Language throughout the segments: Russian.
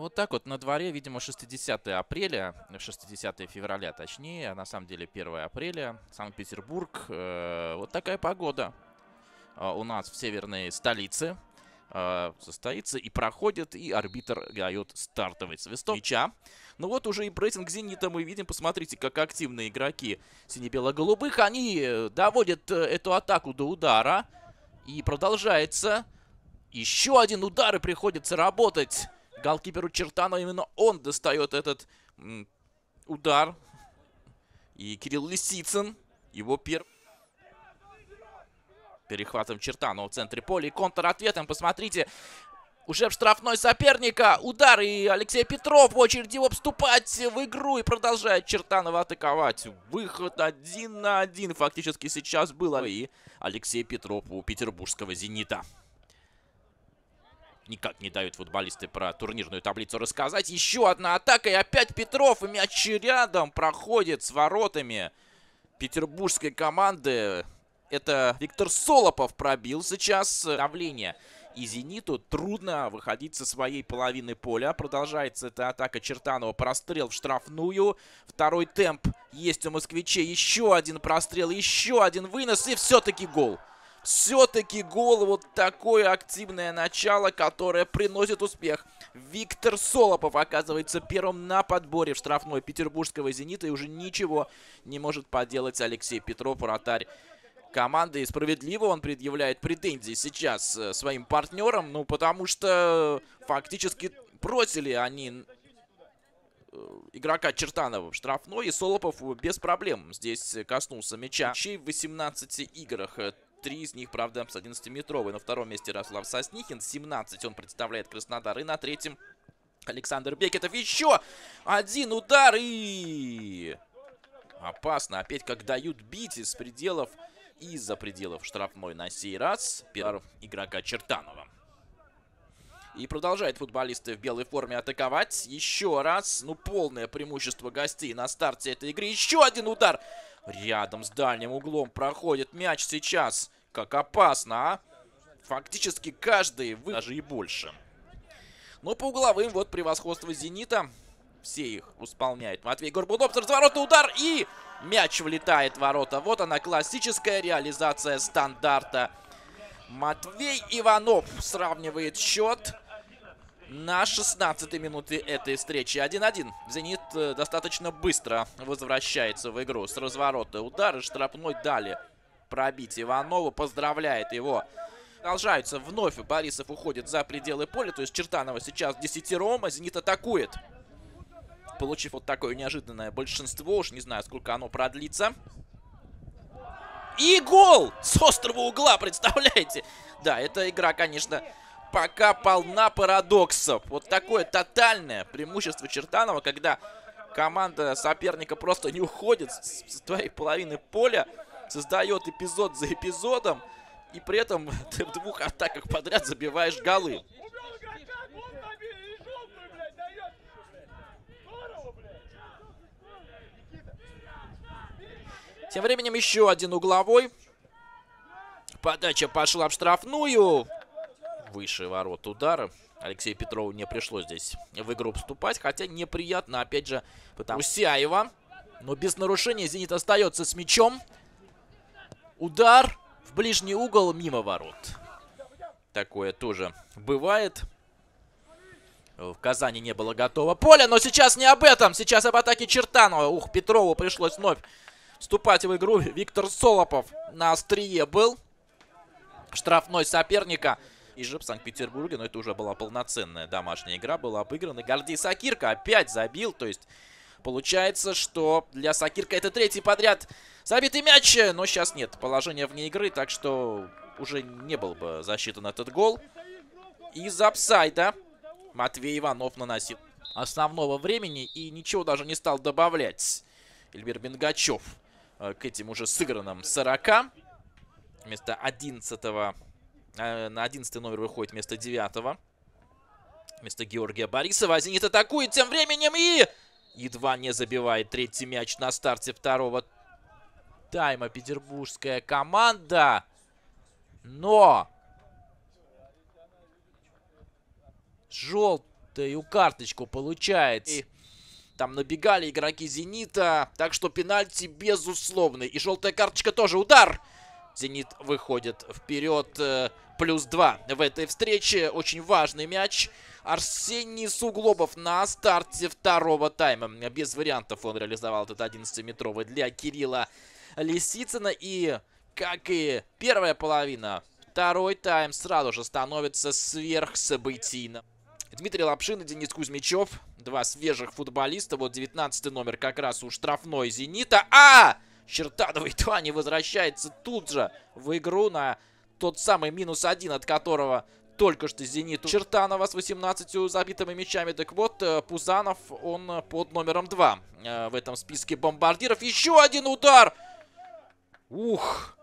Вот так вот на дворе, видимо, 60 апреля, 60 февраля точнее, а на самом деле 1 апреля, Санкт-Петербург. Э, вот такая погода э, у нас в северной столице э, состоится и проходит, и арбитр дает стартовый свисток мяча. Ну вот уже и прессинг «Зенита» мы видим. Посмотрите, как активные игроки сине-бело-голубых. Они э, доводят э, эту атаку до удара. И продолжается. Еще один удар, и приходится работать. Голкиперу Чертанова именно он достает этот удар. И Кирилл Лисицын, его первый перехватом Чертанова в центре поля. И контр-ответом, посмотрите, уже в штрафной соперника. Удар и Алексей Петров в очередь его вступать в игру. И продолжает Чертанова атаковать. Выход один на один фактически сейчас было. И Алексей Петров у петербургского «Зенита». Никак не дают футболисты про турнирную таблицу рассказать. Еще одна атака и опять Петров. И мяч рядом проходит с воротами петербургской команды. Это Виктор Солопов пробил сейчас давление и «Зениту» трудно выходить со своей половины поля. Продолжается эта атака Чертанова. Прострел в штрафную. Второй темп есть у москвичей. Еще один прострел, еще один вынос и все-таки гол. Все-таки гол, вот такое активное начало, которое приносит успех. Виктор Солопов оказывается первым на подборе в штрафной петербургского «Зенита» и уже ничего не может поделать Алексей Петров, вратарь команды. И справедливо он предъявляет претензии сейчас э, своим партнерам. Ну, потому что фактически бросили они э, игрока Чертанова в штрафной. И Солопов без проблем здесь коснулся мяча. В 18 играх. Три из них, правда, с 11-метровой. На втором месте Ярослав Соснихин. 17 он представляет Краснодар. И на третьем Александр Бекетов. Еще один удар и... Опасно. Опять как дают бить из пределов из-за пределов штрафной на сей раз. Первый игрока Чертанова. И продолжает футболисты в белой форме атаковать. Еще раз. Ну, полное преимущество гостей на старте этой игры. Еще один удар. Рядом с дальним углом проходит мяч сейчас. Как опасно, а? Фактически каждый, даже и больше. Но по угловым вот превосходство «Зенита». Все их исполняет Матвей Горбунов. С удар и мяч влетает в ворота. Вот она классическая реализация стандарта. Матвей Иванов сравнивает счет на 16 минуте этой встречи. 1-1. «Зенит» э, достаточно быстро возвращается в игру с разворота. Удары штрафной дали пробить Иванову. Поздравляет его. Продолжаются вновь. Борисов уходит за пределы поля. То есть Чертанова сейчас десятером, а «Зенит» атакует получив вот такое неожиданное большинство. Уж не знаю, сколько оно продлится. И гол! С острого угла, представляете? Да, эта игра, конечно, пока полна парадоксов. Вот такое тотальное преимущество Чертанова, когда команда соперника просто не уходит с твоей половины поля, создает эпизод за эпизодом, и при этом ты в двух атаках подряд забиваешь голы. Тем временем еще один угловой. Подача пошла в штрафную. Выше ворот удара. Алексею Петрову не пришлось здесь в игру вступать. Хотя неприятно, опять же, потому Сяева. Но без нарушения «Зенит» остается с мячом. Удар в ближний угол мимо ворот. Такое тоже бывает. В Казани не было готово поле, но сейчас не об этом. Сейчас об атаке Чертанова. Ух, Петрову пришлось вновь вступать в игру. Виктор Солопов на острие был. Штрафной соперника. И же в Санкт-Петербурге, но это уже была полноценная домашняя игра, была обыграна. Гордей Сакирка опять забил, то есть получается, что для Сакирка это третий подряд забитый мяч, но сейчас нет положения вне игры, так что уже не был бы засчитан этот гол. Из апсайда Матвей Иванов наносил основного времени и ничего даже не стал добавлять. Эльвир Бенгачев Э, к этим уже сыгранным 40. Вместо 11 э, на 11 номер выходит вместо 9 Вместо Георгия Борисова. Зенит атакует тем временем и... Едва не забивает третий мяч на старте второго тайма петербургская команда. Но... Жел... желтую карточку получает. И там набегали игроки Зенита. Так что пенальти безусловный. И желтая карточка тоже. Удар! Зенит выходит вперед. Плюс 2 в этой встрече. Очень важный мяч. Арсений Суглобов на старте второго тайма. Без вариантов он реализовал этот 11-метровый для Кирилла Лисицына. И, как и первая половина, второй тайм сразу же становится сверхсобытийным. Дмитрий Лапшин и Денис Кузьмичев. Два свежих футболиста. Вот 19 номер как раз у штрафной «Зенита». А! Чертанова едва не возвращается тут же в игру на тот самый минус один, от которого только что «Зенит». Чертанова с 18 забитыми мячами. Так вот, э, Пузанов, он под номером 2 э, в этом списке бомбардиров. Еще один удар! Ух!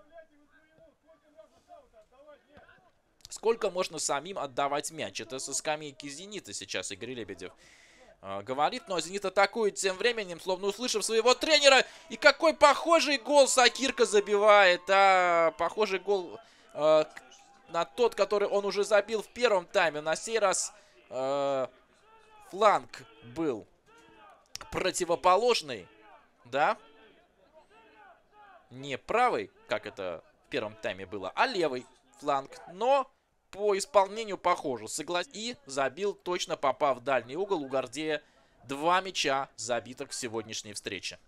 Сколько можно самим отдавать мяч? Это со скамейки «Зенита» сейчас Игорь Лебедев э, говорит. Но «Зенит» атакует тем временем, словно услышав своего тренера. И какой похожий гол Сакирка забивает. А, похожий гол э, на тот, который он уже забил в первом тайме. На сей раз э, фланг был противоположный. Да? Не правый, как это в первом тайме было, а левый фланг. Но по исполнению похоже. Согласен. И забил, точно попав в дальний угол. У Гордея два мяча забитых в сегодняшней встрече.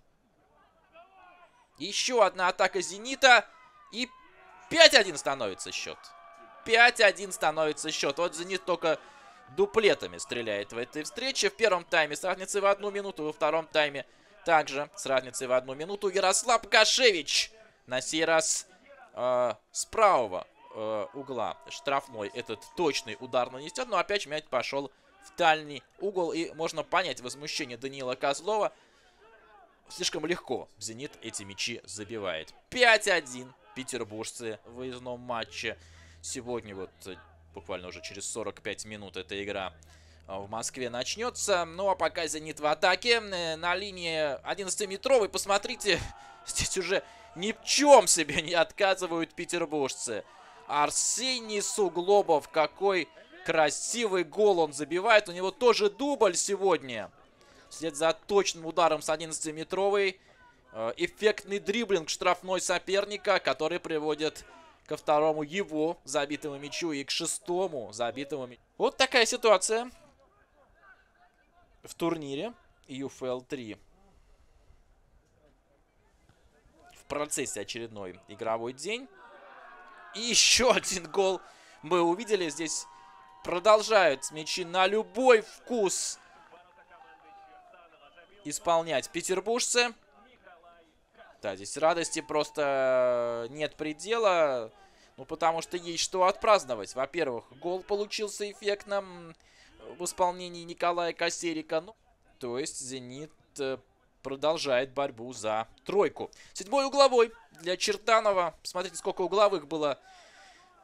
Еще одна атака «Зенита». И 5-1 становится счет. 5-1 становится счет. Вот «Зенит» только дуплетами стреляет в этой встрече. В первом тайме с разницей в одну минуту. Во втором тайме также с разницей в одну минуту. Ярослав Кашевич на сей раз э, с правого э, угла штрафной этот точный удар нанесет. Но опять мяч пошел в дальний угол. И можно понять возмущение Даниила Козлова. Слишком легко «Зенит» эти мячи забивает. 5-1 петербуржцы в выездном матче. Сегодня вот э, буквально уже через 45 минут эта игра э, в Москве начнется. Ну а пока «Зенит» в атаке э, на линии 11-метровой. Посмотрите, здесь уже ни в чем себе не отказывают петербуржцы. Арсений Суглобов, какой красивый гол он забивает. У него тоже дубль сегодня. Вслед за точным ударом с 11-метровой. Э, эффектный дриблинг штрафной соперника, который приводит ко второму его забитому мячу и к шестому забитому мячу. Вот такая ситуация в турнире UFL 3. В процессе очередной игровой день. И еще один гол мы увидели. Здесь продолжают мячи на любой вкус исполнять петербуржцы. Да, здесь радости просто нет предела. Ну, потому что есть что отпраздновать. Во-первых, гол получился эффектным в исполнении Николая Косерика. Ну, то есть «Зенит» э, продолжает борьбу за тройку. Седьмой угловой для Чертанова. Посмотрите, сколько угловых было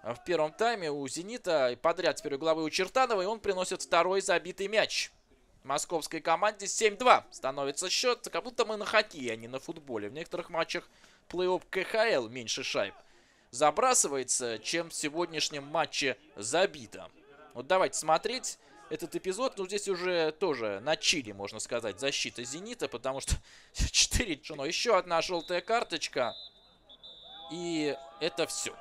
в первом тайме у «Зенита». И подряд теперь угловые у Чертанова. И он приносит второй забитый мяч московской команде. 7-2 становится счет. Как будто мы на хоккее, а не на футболе. В некоторых матчах плей-офф КХЛ меньше шайб забрасывается, чем в сегодняшнем матче забито. Вот давайте смотреть этот эпизод. Ну, здесь уже тоже на чили, можно сказать, защита «Зенита», потому что 4 но еще одна желтая карточка. И это все.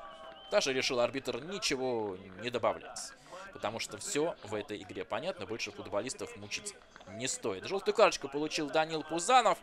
Даже решил арбитр ничего не добавлять. Потому что все в этой игре понятно, больше футболистов мучить не стоит. Желтую карточку получил Данил Пузанов.